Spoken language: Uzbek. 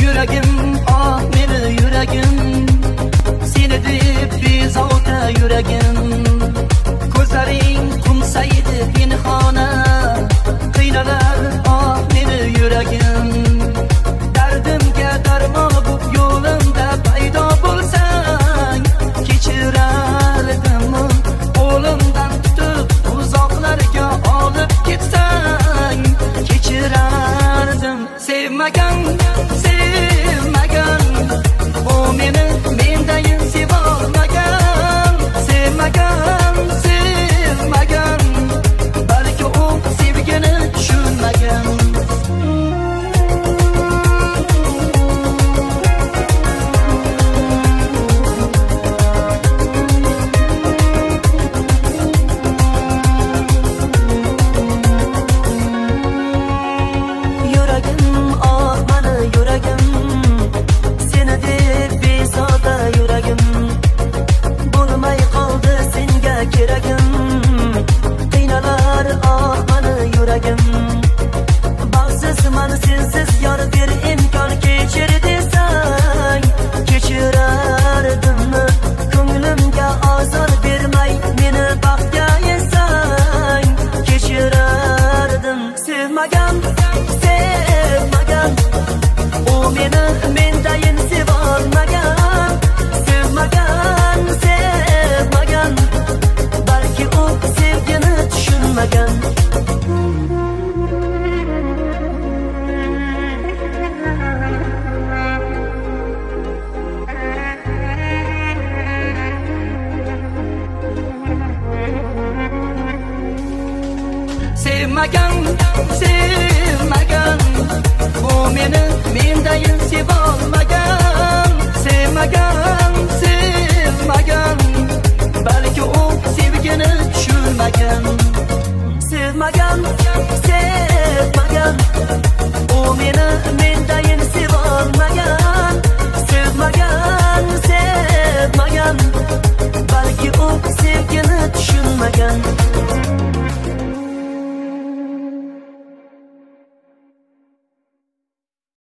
yuragim ah meni yuragim. Seni deb bezovta yuragim. Ko'zlaring qumsaydi pinhona. Qiynalar ah meni yuragim. Dardimga darmon bo'lib yo'limda paydo bo'lsang kechirardim qo'limdan tutib uzoqlarga olib ketsang kechirardim sevmagan sevmagan sevmagan u meni mendayin sevolmagan sevmagan sevmagan balki u sevgini tushunmagan sevmagan sevmagan u meni mendayin sevolmagan sevmagan sevmagan balki u sevgini tushunmagan